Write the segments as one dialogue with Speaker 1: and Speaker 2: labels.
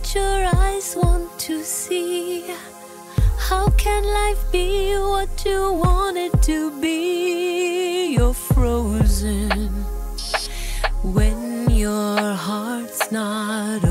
Speaker 1: what your eyes want to see. How can life be what you want it to be? You're frozen when your heart's not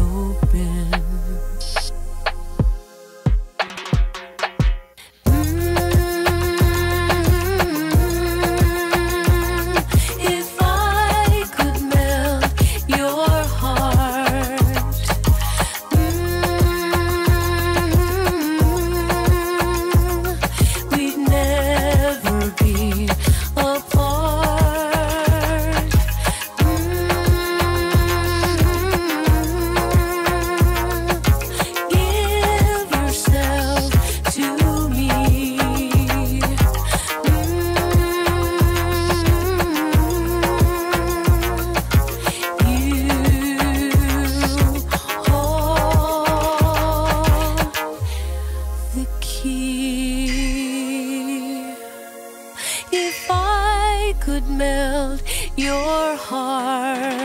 Speaker 1: could melt your heart.